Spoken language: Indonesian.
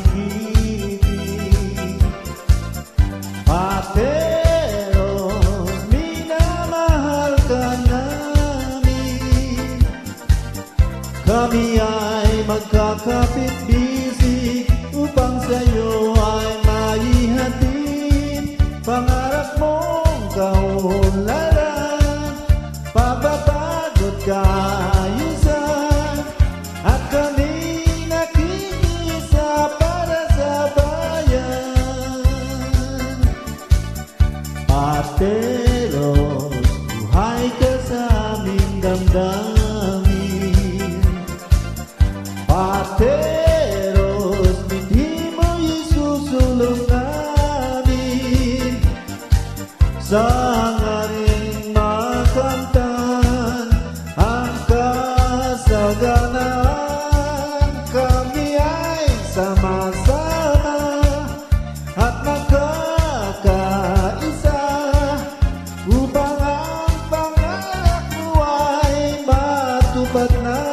pag-ibig. Mateo, minamahal Kami ay magkakapit busy Upang sa'yo ay maihatid. Pangarap mong kaunlalan Asteros Duhai kesamin damdamin. Asteros Midimo Yesus ulung Sangarin makam tan Angka saganan Kami ay sama-sama but now